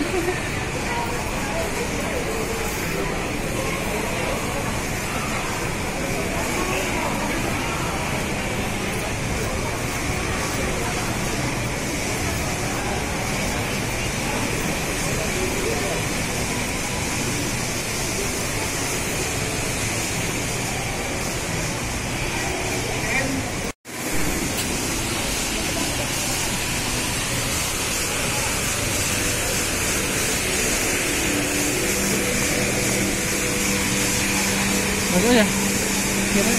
やった! Masuk ya. Kira.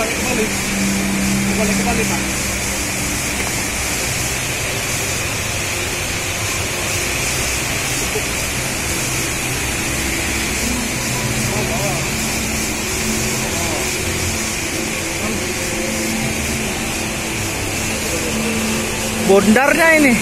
Balik kembali. Balik kembali, Pak bondarnya ini.